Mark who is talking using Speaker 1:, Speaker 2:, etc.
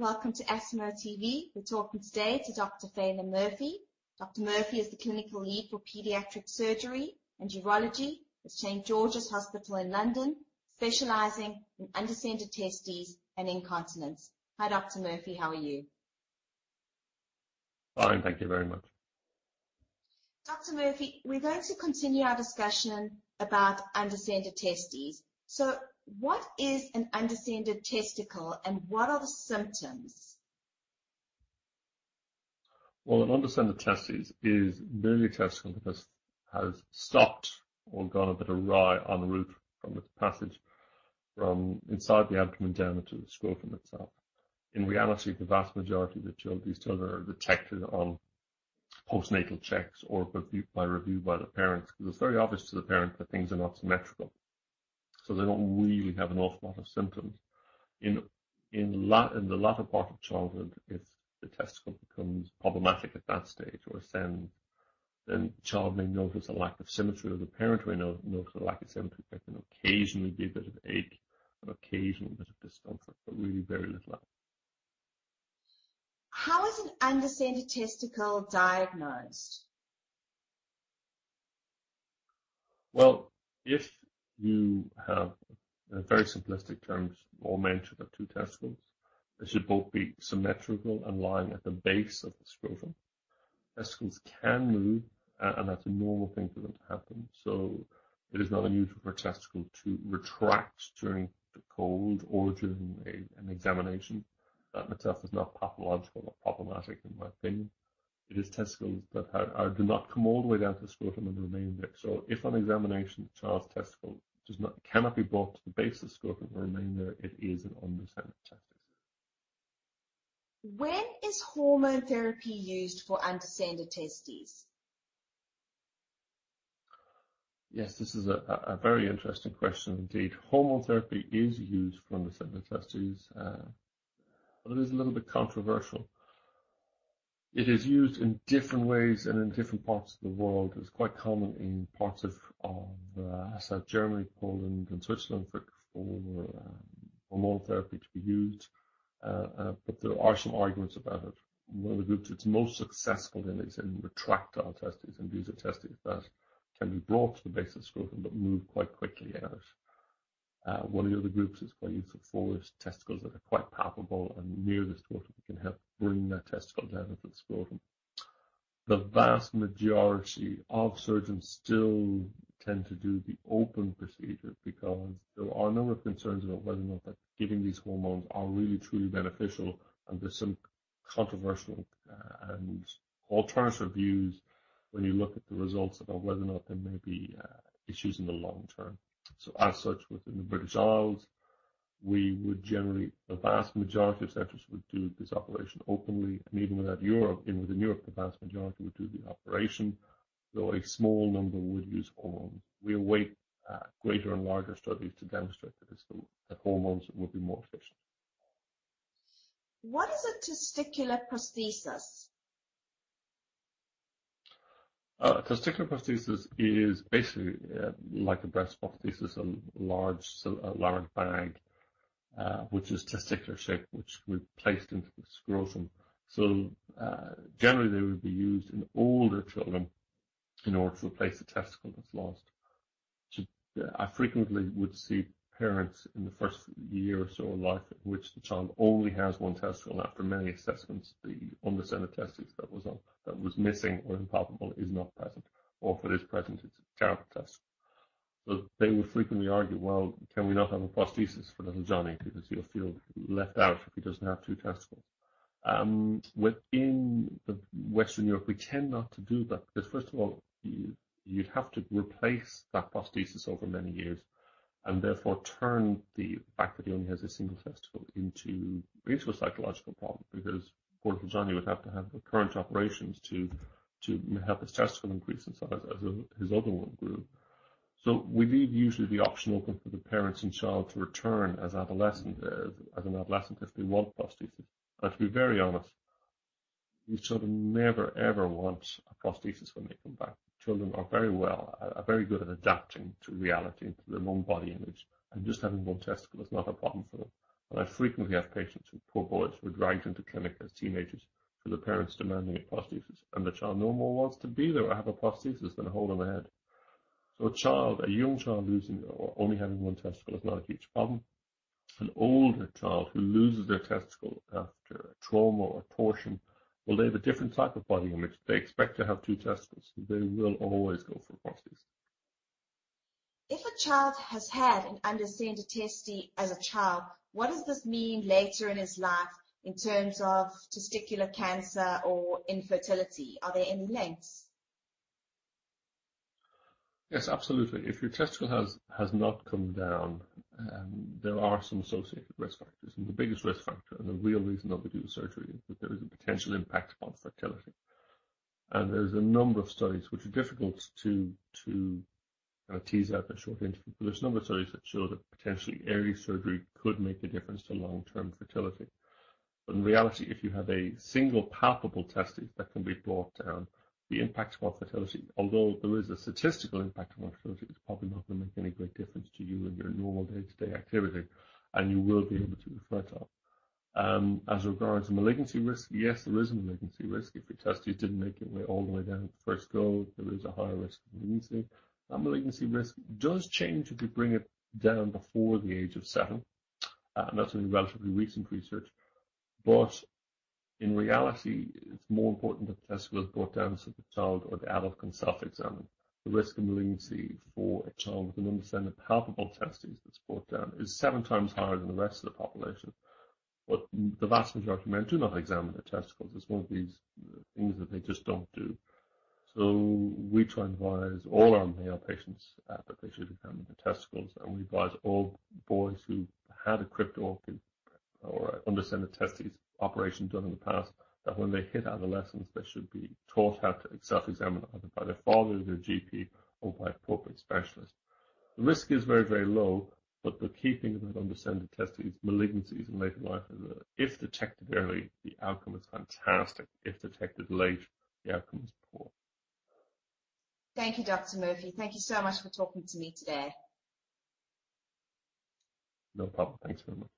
Speaker 1: Welcome to Askimo TV. We're talking today to Dr. Feilim Murphy. Dr. Murphy is the clinical lead for pediatric surgery and urology at St. George's Hospital in London, specializing in undescended testes and incontinence. Hi, Dr. Murphy. How are you?
Speaker 2: Fine. Thank you very much.
Speaker 1: Dr. Murphy, we're going to continue our discussion about undescended testes. What is an undescended testicle, and what are the symptoms?
Speaker 2: Well, an undescended testes is merely a testicle that has stopped or gone a bit awry en route from its passage from inside the abdomen down into the scrotum itself. In reality, the vast majority of these children are detected on postnatal checks or by review by the parents, because it's very obvious to the parent that things are not symmetrical. They don't really have an awful lot of symptoms. In in the latter part of childhood, if the testicle becomes problematic at that stage or ascends, then the child may notice a lack of symmetry, or the parent may notice a lack of symmetry. There can occasionally be a bit of ache an occasional bit of discomfort, but really very little else.
Speaker 1: How is an undescended testicle diagnosed?
Speaker 2: Well, if you have, in very simplistic terms, all men should have two testicles. They should both be symmetrical and lying at the base of the scrotum. Testicles can move, and that's a normal thing for them to happen. So it is not unusual for a testicle to retract during the cold or during an examination. That in itself is not pathological or problematic, in my opinion. It is testicles that do not come all the way down to the scrotum and remain there. So if on examination, the child's testicle cannot be brought to the base of the and remain there, it is an undescended testis.
Speaker 1: When is hormone therapy used for undescended testes?
Speaker 2: Yes, this is a very interesting question indeed. Hormone therapy is used for undescended testes, uh, but it is a little bit controversial. It is used in different ways and in different parts of the world. It's quite common in parts of uh, South Germany, Poland, and Switzerland for hormone um, therapy to be used. Uh, uh, but there are some arguments about it. One of the groups that's most successful in is in retractile testes, and these are testes that can be brought to the base of the scrotum but move quite quickly out. One of the other groups is quite useful for is testicles that are quite palpable and near the scrotum, can help testicle down the scrotum. The vast majority of surgeons still tend to do the open procedure because there are a number of concerns about whether or not that giving these hormones are really, truly beneficial, and there's some controversial uh, and alternative views when you look at the results about whether or not there may be uh, issues in the long term. So as such, within the British Isles, the vast majority of centers would do this operation openly, and even within Europe, the vast majority would do the operation, though a small number would use hormones. We await uh, greater and larger studies to demonstrate that hormones would be more efficient.
Speaker 1: What is a testicular prosthesis?
Speaker 2: A testicular prosthesis is basically uh, like a breast prosthesis, a large bag, Uh, which is testicular shaped, which be placed into the scrotum. So uh, generally, they would be used in older children in order to replace a testicle that's lost. Uh, I frequently would see parents in the first year or so of life in which the child only has one testicle. After many assessments, the undescended testis that was on that was missing or impalpable is not present, or if it is present, it's a terrible testicle. So they would frequently argue, "Well, can we not have a prosthesis for little Johnny because he'll feel left out if he doesn't have two testicles?" Um, within Western Europe, we tend not to do that because first of all, you'd have to replace that prosthesis over many years and therefore turn the fact that he only has a single testicle into a psychological problem because poor little Johnny would have to have recurrent operations to to help his testicle increase in size as his other one grew. So we leave usually the option open for the parents and child to return as adolescent, as, as an adolescent if they want prosthesis. And to be very honest, these children never, ever want a prosthesis when they come back. Children are very well, uh, are very good at adapting to reality and to their own body image, and just having one testicle is not a problem for them. And I frequently have patients who, poor boys, were dragged into clinic as teenagers for the parents demanding a prosthesis, and the child no more wants to be there or have a prosthesis than a hole in the head. So a child, a young child losing or only having one testicle is not a huge problem. An older child who loses their testicle after a trauma or torsion, well, they have a different type of body image. They expect to have two testicles. They will always go for prosthesis.
Speaker 1: If a child has had an undescended testy as a child, what does this mean later in his life in terms of testicular cancer or infertility? Are there any links?
Speaker 2: Yes, absolutely. If your testicle has, has not come down, um, there are some associated risk factors. And the biggest risk factor, and the real reason that we do surgery, is that there is a potential impact upon fertility. And there's a number of studies which are difficult to, to kind of tease out in a short interview, but there's a number of studies that show that potentially early surgery could make a difference to long-term fertility. But in reality, if you have a single palpable testis that can be brought down, the impact on fertility, although there is a statistical impact on fertility, it's probably not going to make any great difference to you in your normal day-to-day activity, and you will be able to be fertile. Um, as regards malignancy risk, yes, there is a malignancy risk. If your testes didn't make it all the way down at the first go, there is a higher risk of malignancy. That malignancy risk does change if you bring it down before the age of seven, uh, and that's only relatively recent research. But in reality, it's more important that the testicle is brought down so the child or the adult can self-examine. The risk of malignancy for a child with an undescended palpable testes that's brought down is seven times higher than the rest of the population. But the vast majority of men do not examine their testicles. It's one of these things that they just don't do. So we try and advise all our male patients uh, that they should examine their testicles, and we advise all boys who had a cryptorchid or undescended testes operation done in the past that when they hit adolescence, they should be taught how to self-examine either by their father, their GP, or by appropriate specialist. The risk is very, very low, but the key thing about undescended testes, malignancies in later life, is that if detected early, the outcome is fantastic. If detected late, the outcome is poor.
Speaker 1: Thank you, Dr. Murphy. Thank you so much for talking to me today.
Speaker 2: No problem. Thanks very much.